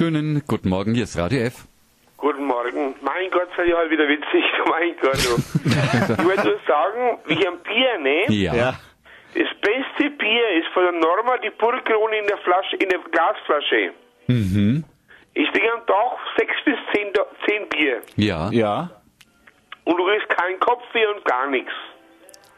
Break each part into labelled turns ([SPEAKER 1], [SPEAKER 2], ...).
[SPEAKER 1] Schönen guten Morgen, hier ist Radio F.
[SPEAKER 2] Guten Morgen. Mein Gott, seid ihr halt wieder witzig. Mein Gott, du. ich wollte nur sagen, wie ein Bier, ne?
[SPEAKER 1] Ja.
[SPEAKER 2] Das beste Bier ist von der Norma die Burgkrone in der Flasche, in der Glasflasche.
[SPEAKER 1] Mhm.
[SPEAKER 2] Ich trinke am Tag sechs bis zehn, zehn Bier.
[SPEAKER 1] Ja.
[SPEAKER 3] Ja.
[SPEAKER 2] Und du kriegst keinen Kopfweh und gar nichts.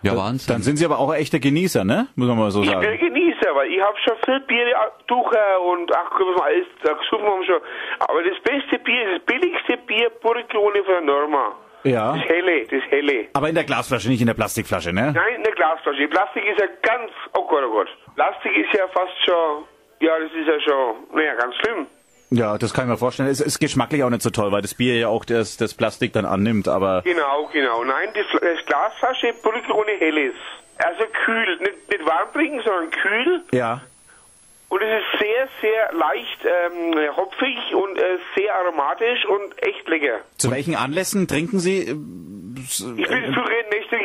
[SPEAKER 1] Ja, Wahnsinn.
[SPEAKER 3] Dann sind Sie aber auch echter Genießer, ne? Muss man mal so
[SPEAKER 2] Ich bin
[SPEAKER 3] sagen.
[SPEAKER 2] Genießer, weil ich habe schon viel Bier Tucher und ach, alles da gesoffen haben schon. Aber das beste Bier ist das billigste Bier Burgkrone von der Norma.
[SPEAKER 3] Ja.
[SPEAKER 2] Das helle, das helle.
[SPEAKER 3] Aber in der Glasflasche, nicht in der Plastikflasche, ne?
[SPEAKER 2] Nein, eine Glasflasche. Plastik ist ja ganz, oh Gott, oh Gott. Plastik ist ja fast schon, ja, das ist ja schon, naja, ganz schlimm.
[SPEAKER 3] Ja, das kann ich mir vorstellen. Es ist geschmacklich auch nicht so toll, weil das Bier ja auch das, das Plastik dann annimmt, aber
[SPEAKER 2] Genau, genau. Nein, die Fl- das Glasflasche Burgkrone helles. Also kühl, nicht, nicht warm trinken, sondern kühl.
[SPEAKER 3] ja.
[SPEAKER 2] Und es ist sehr, sehr leicht ähm, hopfig und äh, sehr aromatisch und echt lecker.
[SPEAKER 3] Zu welchen Anlässen trinken Sie? äh,
[SPEAKER 2] Ich bin früher Nächte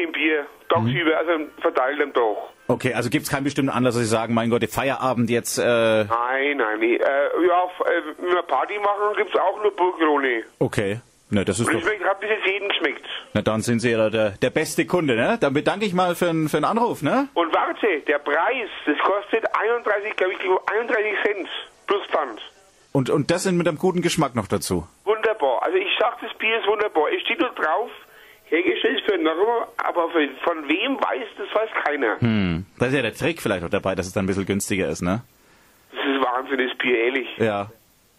[SPEAKER 2] jeden Tag meine 6 bis 10 Bier. Tagsüber, also verteilt am Tag.
[SPEAKER 3] Okay, also gibt es keinen bestimmten Anlass, dass Sie sagen, mein Gott, der Feierabend jetzt, äh,
[SPEAKER 2] Nein, nein, nee. Äh, ja, f- äh, wenn wir Party machen, gibt's auch nur Burgkrone.
[SPEAKER 3] okay. Ne, das ist
[SPEAKER 2] Und
[SPEAKER 3] doch,
[SPEAKER 2] das schmeckt, hat bis jetzt jeden geschmeckt.
[SPEAKER 3] na dann sind Sie ja der, der beste Kunde, ne? Dann bedanke ich mal für, den- für den Anruf, ne?
[SPEAKER 2] Und warte, der Preis, das kostet 31, glaube ich, 31 Cent plus Pfand.
[SPEAKER 3] Und, und das sind mit einem guten Geschmack noch dazu.
[SPEAKER 2] Wunderbar. Also ich sag, das Bier ist wunderbar. Es steht nur drauf, hergestellt für Norma, aber für, von wem weiß, das weiß keiner.
[SPEAKER 3] Hm. Da ist ja der Trick vielleicht auch dabei, dass es dann ein bisschen günstiger ist, ne?
[SPEAKER 2] Das ist Wahnsinn, das Bier, ehrlich.
[SPEAKER 3] Ja.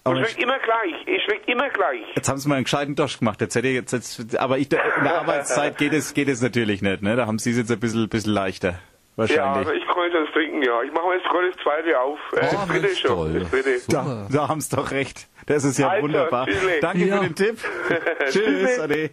[SPEAKER 3] Aber
[SPEAKER 2] schmeckt immer gleich. Es schmeckt immer gleich.
[SPEAKER 3] jetzt haben Sie mal einen gescheiten Dosch gemacht. Jetzt hätte ich jetzt, jetzt, aber ich, in der Arbeitszeit geht es, geht es natürlich nicht, ne? Da haben Sie es jetzt ein bisschen, bisschen leichter.
[SPEAKER 2] Ja,
[SPEAKER 3] Wahrscheinlich.
[SPEAKER 2] also ich kann jetzt das trinken, ja. Ich mache mir jetzt gerade das zweite auf. Äh,
[SPEAKER 1] Oh,
[SPEAKER 2] das dritte
[SPEAKER 1] Mensch,
[SPEAKER 2] schon.
[SPEAKER 1] toll.
[SPEAKER 2] Das dritte.
[SPEAKER 3] da, da haben Sie doch recht. Das ist ja
[SPEAKER 2] Also,
[SPEAKER 3] wunderbar.
[SPEAKER 2] tschüssle.
[SPEAKER 3] Danke
[SPEAKER 1] Ja.
[SPEAKER 3] für den Tipp. Tschüss. Ade.